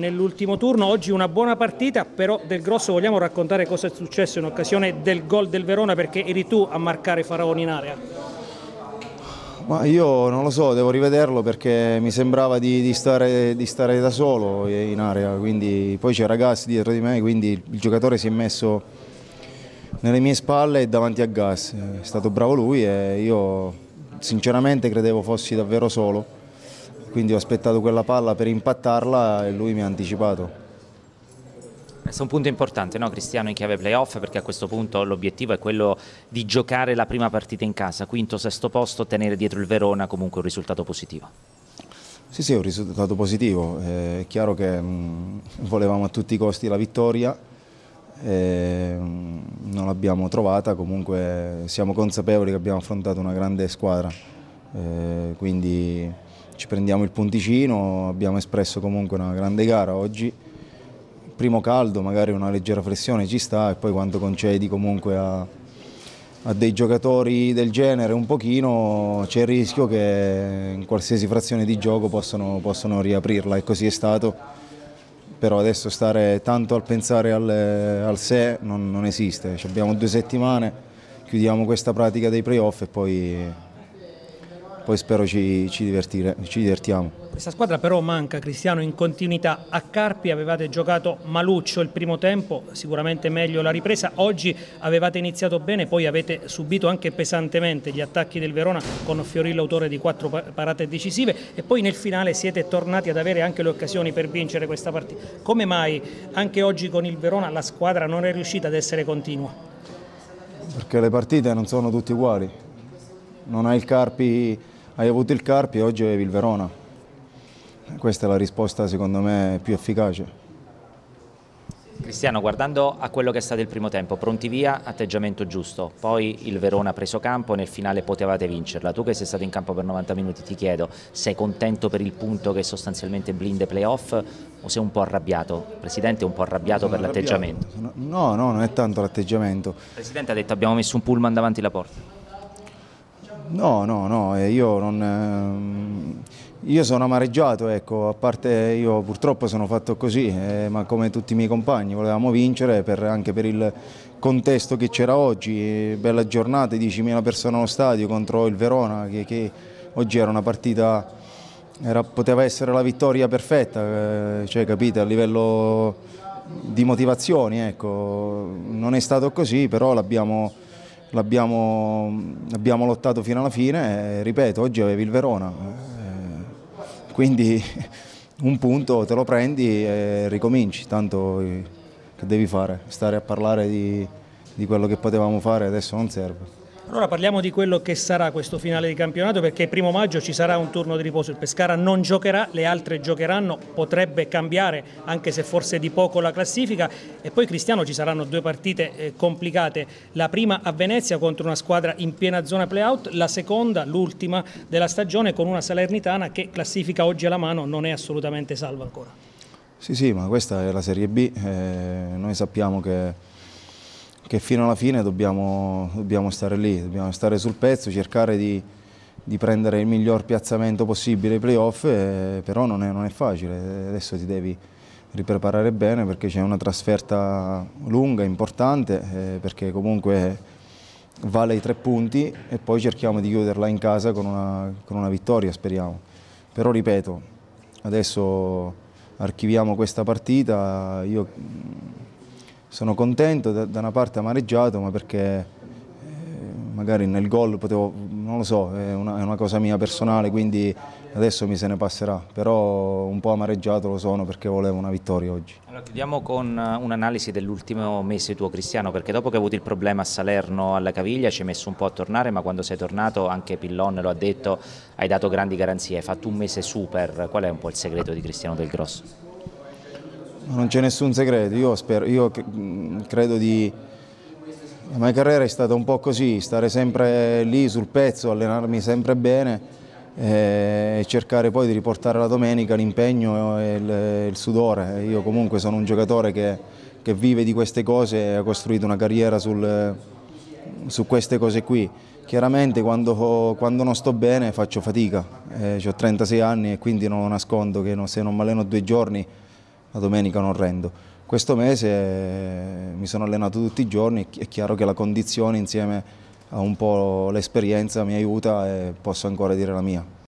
nell'ultimo turno, oggi una buona partita, però del grosso vogliamo raccontare cosa è successo in occasione del gol del Verona perché eri tu a marcare Faraoni in area. Ma io non lo so, devo rivederlo perché mi sembrava di, di, stare, di stare, da solo in area, quindi poi c'era Gas dietro di me, quindi il giocatore si è messo nelle mie spalle e davanti a Gas. È stato bravo lui e io sinceramente credevo fossi davvero solo, quindi ho aspettato quella palla per impattarla e lui mi ha anticipato. Questo è un punto importante, no, Cristiano, in chiave playoff, perché a questo punto l'obiettivo è quello di giocare la prima partita in casa, quinto, sesto posto, tenere dietro il Verona comunque un risultato positivo. Sì, sì, è un risultato positivo. È chiaro che mh, volevamo a tutti i costi la vittoria, e, mh, non l'abbiamo trovata, comunque siamo consapevoli che abbiamo affrontato una grande squadra, e, quindi ci prendiamo il punticino, abbiamo espresso comunque una grande gara oggi. Primo caldo magari una leggera flessione ci sta e poi quando concedi comunque a, a dei giocatori del genere un pochino c'è il rischio che in qualsiasi frazione di gioco possano, possano riaprirla e così è stato. Però adesso stare tanto al pensare al, al sé non, non esiste, ci abbiamo due settimane, chiudiamo questa pratica dei playoff e poi poi spero ci, ci, ci, divertiamo. Questa squadra però manca Cristiano in continuità, a Carpi avevate giocato maluccio il primo tempo, sicuramente meglio la ripresa, oggi avevate iniziato bene, poi avete subito anche pesantemente gli attacchi del Verona con Fiorillo autore di quattro parate decisive e poi nel finale siete tornati ad avere anche le occasioni per vincere questa partita. Come mai anche oggi con il Verona la squadra non è riuscita ad essere continua? Perché le partite non sono tutte uguali, non hai il Carpi hai avuto il Carpi e oggi avevi il Verona. Questa è la risposta secondo me più efficace. Cristiano, guardando a quello che è stato il primo tempo, pronti via, atteggiamento giusto, poi il Verona ha preso campo, nel finale potevate vincerla. Tu che sei stato in campo per 90 minuti ti chiedo, sei contento per il punto che sostanzialmente blinde playoff o sei un po' arrabbiato? Presidente è un po' arrabbiato Sono per l'atteggiamento? No, no, non è tanto l'atteggiamento. Il Presidente ha detto abbiamo messo un pullman davanti alla porta. No, no, no, io, non, ehm, io sono amareggiato, ecco, a parte io purtroppo sono fatto così, eh, ma come tutti i miei compagni volevamo vincere per, anche per il contesto che c'era oggi, bella giornata, 10.000 persone allo stadio contro il Verona, che, che oggi era una partita, era, poteva essere la vittoria perfetta, eh, cioè capite, a livello di motivazioni, ecco, non è stato così, però l'abbiamo l'abbiamo lottato fino alla fine ripeto, oggi avevi il Verona, eh, quindi un punto te lo prendi e ricominci, tanto che devi fare? Stare a parlare di, di quello che potevamo fare adesso non serve. Allora parliamo di quello che sarà questo finale di campionato perché il primo maggio ci sarà un turno di riposo, il Pescara non giocherà, le altre giocheranno, potrebbe cambiare anche se forse di poco la classifica. E poi Cristiano ci saranno due partite eh, complicate, la prima a Venezia contro una squadra in piena zona playout, la seconda, l'ultima della stagione con una Salernitana che classifica oggi alla mano non è assolutamente salva ancora. Sì sì ma questa è la Serie B, eh, noi sappiamo che che fino alla fine dobbiamo, dobbiamo stare lì, dobbiamo stare sul pezzo, cercare di, di prendere il miglior piazzamento possibile ai playoff, eh, però non è, non è, facile, adesso ti devi ripreparare bene perché c'è una trasferta lunga, importante, eh, perché comunque vale i tre punti e poi cerchiamo di chiuderla in casa con una, con una vittoria, speriamo. Però ripeto, adesso archiviamo questa partita, io sono contento, da, da una parte amareggiato, ma perché eh, magari nel gol potevo, non lo so, è una, è una, cosa mia personale, quindi adesso mi se ne passerà, però un po' amareggiato lo sono perché volevo una vittoria oggi. Allora chiudiamo con un'analisi dell'ultimo mese tuo Cristiano, perché dopo che hai avuto il problema a Salerno alla caviglia ci hai messo un po' a tornare, ma quando sei tornato anche Pillon lo ha detto, hai dato grandi garanzie, hai fatto un mese super, qual è un po' il segreto di Cristiano del Grosso? Non c'è nessun segreto, io, spero, io credo di... La mia carriera è stata un po' così, stare sempre lì sul pezzo, allenarmi sempre bene e cercare poi di riportare la domenica l'impegno e il, il, sudore. Io comunque sono un giocatore che, che, vive di queste cose e ha costruito una carriera sul, su queste cose qui. Chiaramente quando, quando, non sto bene faccio fatica, eh, ho 36 anni e quindi non lo nascondo che se non mi alleno due giorni la domenica non rendo. Questo mese eh, mi sono allenato tutti i giorni, è chiaro che la condizione insieme a un po' l'esperienza mi aiuta e posso ancora dire la mia.